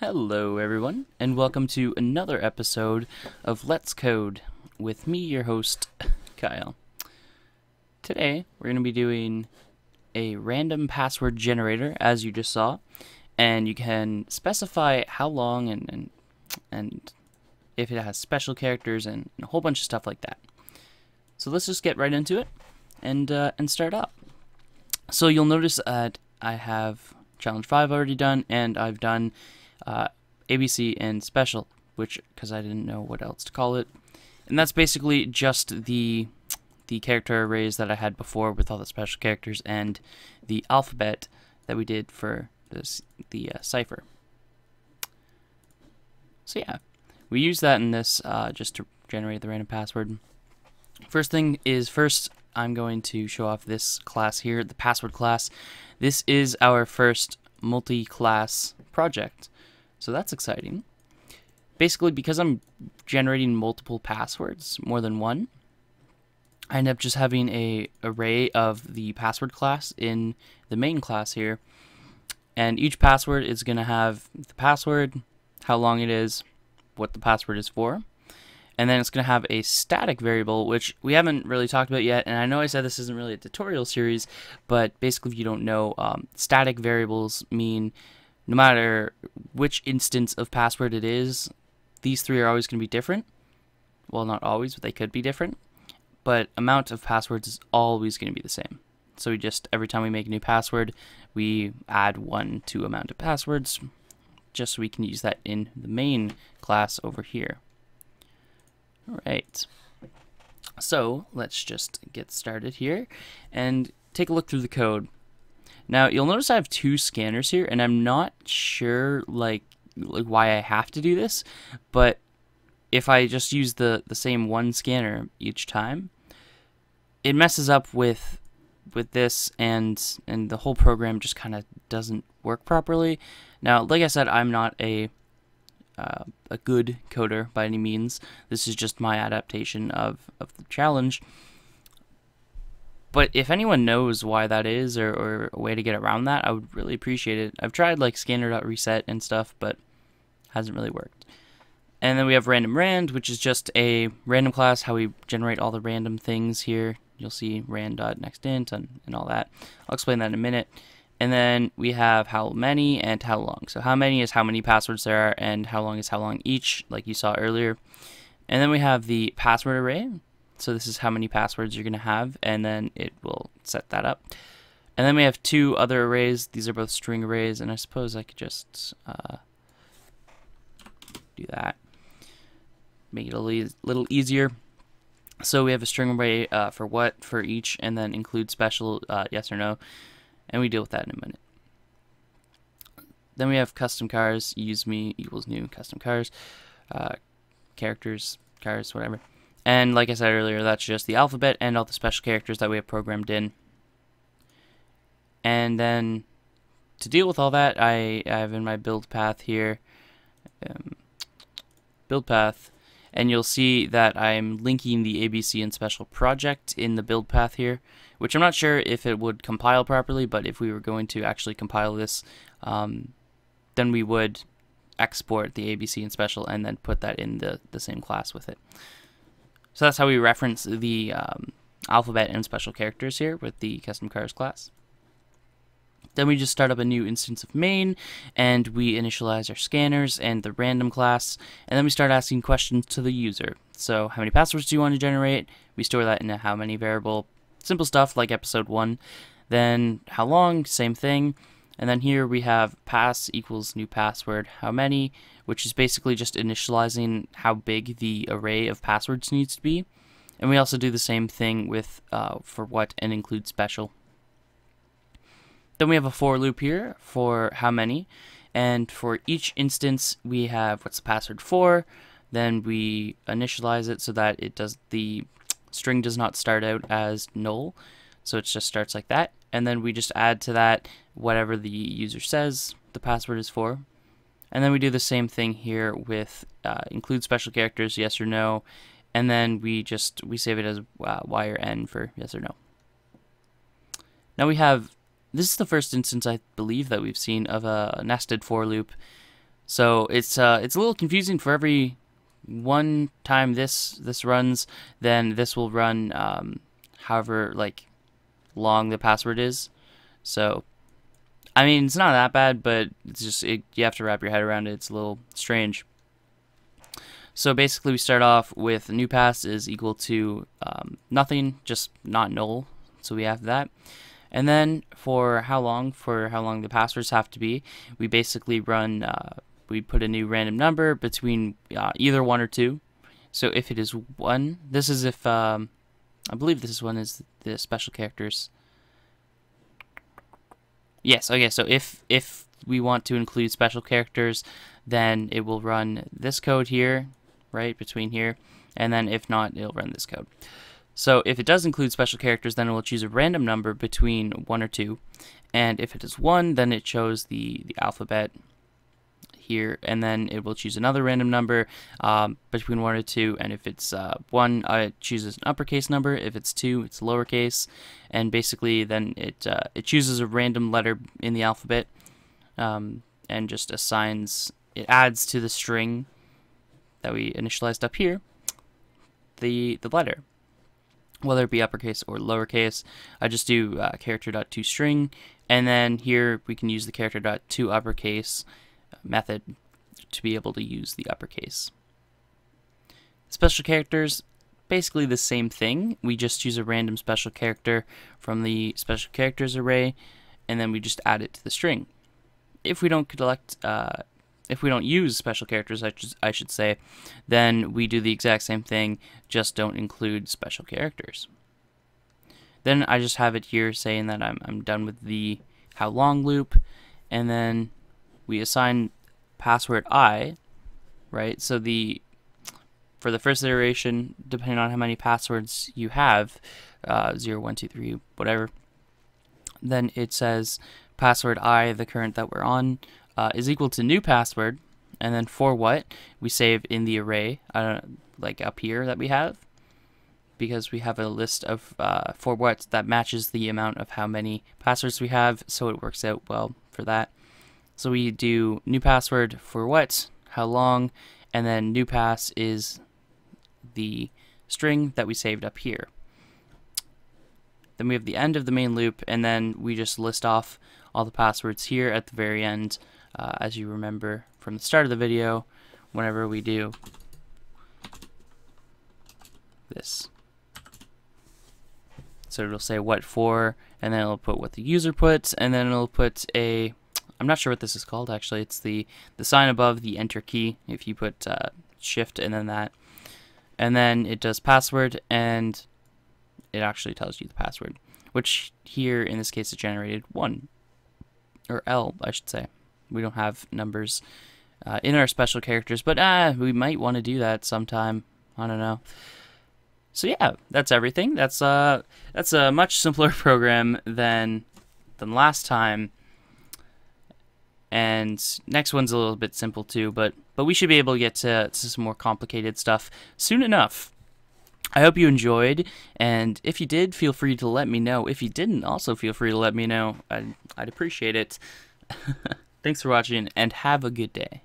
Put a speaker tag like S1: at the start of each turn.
S1: Hello, everyone, and welcome to another episode of Let's Code with me, your host, Kyle. Today, we're going to be doing a random password generator, as you just saw, and you can specify how long and and, and if it has special characters and, and a whole bunch of stuff like that. So let's just get right into it and uh, and start up. So you'll notice that I have challenge five already done, and I've done uh, ABC and special, which because I didn't know what else to call it, and that's basically just the the character arrays that I had before with all the special characters and the alphabet that we did for this the uh, cipher. So yeah, we use that in this uh, just to generate the random password. First thing is first I'm going to show off this class here, the password class. This is our first multi-class project. So that's exciting. Basically, because I'm generating multiple passwords, more than one, I end up just having a array of the password class in the main class here. And each password is going to have the password, how long it is, what the password is for. And then it's going to have a static variable, which we haven't really talked about yet. And I know I said this isn't really a tutorial series, but basically, if you don't know, um, static variables mean no matter which instance of password it is, these three are always going to be different. Well, not always, but they could be different. But amount of passwords is always going to be the same. So we just, every time we make a new password, we add one to amount of passwords, just so we can use that in the main class over here. All right. So let's just get started here and take a look through the code. Now you'll notice I have two scanners here, and I'm not sure like like why I have to do this, but if I just use the the same one scanner each time, it messes up with with this and and the whole program just kind of doesn't work properly. Now, like I said, I'm not a uh, a good coder by any means. This is just my adaptation of, of the challenge. But if anyone knows why that is or, or a way to get around that, I would really appreciate it. I've tried like scanner.reset and stuff, but hasn't really worked. And then we have random rand, which is just a random class, how we generate all the random things here. You'll see rand.nextInt and, and all that. I'll explain that in a minute. And then we have how many and how long. So how many is how many passwords there are, and how long is how long each, like you saw earlier. And then we have the password array, so this is how many passwords you're going to have, and then it will set that up. And then we have two other arrays. These are both string arrays, and I suppose I could just uh, do that. Make it a little, easier. So we have a string array uh, for what for each, and then include special uh, yes or no, and we deal with that in a minute. Then we have custom chars, use me equals new custom chars, uh, characters, cars, whatever. And like I said earlier, that's just the alphabet and all the special characters that we have programmed in. And then to deal with all that, I, I have in my build path here, um, build path, and you'll see that I'm linking the ABC and special project in the build path here, which I'm not sure if it would compile properly, but if we were going to actually compile this, um, then we would export the ABC and special and then put that in the, the same class with it. So that's how we reference the um, alphabet and special characters here with the custom chars class. Then we just start up a new instance of main, and we initialize our scanners and the random class, and then we start asking questions to the user. So how many passwords do you want to generate? We store that in a how many variable. Simple stuff like episode 1. Then how long? Same thing. And then here we have pass equals new password, how many, which is basically just initializing how big the array of passwords needs to be. And we also do the same thing with uh, for what and include special. Then we have a for loop here for how many. And for each instance, we have what's the password for. Then we initialize it so that it does the string does not start out as null. So it just starts like that and then we just add to that whatever the user says the password is for. And then we do the same thing here with uh, include special characters, yes or no, and then we just we save it as uh, y or n for yes or no. Now we have this is the first instance I believe that we've seen of a nested for loop. So it's uh, it's a little confusing for every one time this this runs, then this will run um, however like long the password is. So I mean it's not that bad, but it's just it, you have to wrap your head around it. It's a little strange. So basically, we start off with new pass is equal to um, nothing, just not null. So we have that. And then for how long, for how long the passwords have to be, we basically run, uh, we put a new random number between uh, either one or two. So if it is one, this is if, um, I believe this one is the special characters. Yes, okay, so if, if we want to include special characters, then it will run this code here, right, between here, and then if not, it'll run this code. So if it does include special characters, then it will choose a random number between 1 or 2, and if it is 1, then it shows the, the alphabet here, and then it will choose another random number um, between 1 or 2, and if it's uh, 1, uh, it chooses an uppercase number, if it's 2, it's lowercase, and basically then it, uh, it chooses a random letter in the alphabet, um, and just assigns, it adds to the string that we initialized up here, the, the letter whether it be uppercase or lowercase. I just do uh, character.toString, and then here we can use the character.toUppercase method to be able to use the uppercase. Special characters, basically the same thing. We just use a random special character from the special characters array, and then we just add it to the string. If we don't collect uh, if we don't use special characters, I, should, I should say, then we do the exact same thing, just don't include special characters. Then I just have it here saying that I'm, I'm done with the how long loop, and then we assign password i, right? So the for the first iteration, depending on how many passwords you have, uh, 0, 1, 2, 3, whatever, then it says password i, the current that we're on, uh, is equal to new password, and then for what we save in the array, uh, like up here that we have, because we have a list of uh, for what that matches the amount of how many passwords we have, so it works out well for that. So we do new password for what, how long, and then new pass is the string that we saved up here. Then we have the end of the main loop, and then we just list off all the passwords here at the very end uh, as you remember from the start of the video, whenever we do this. So it'll say what for, and then it'll put what the user puts, and then it'll put a, I'm not sure what this is called actually, it's the, the sign above the enter key, if you put uh, shift and then that. And then it does password, and it actually tells you the password, which here in this case is generated 1, or L I should say we don't have numbers uh, in our special characters, but uh, we might want to do that sometime. I don't know. So yeah, that's everything. That's uh that's a much simpler program than than last time. And next one's a little bit simple too, but but we should be able to get to, to some more complicated stuff soon enough. I hope you enjoyed, and if you did, feel free to let me know. If you didn't, also feel free to let me know. I'd, I'd appreciate it. Thanks for watching and have a good day.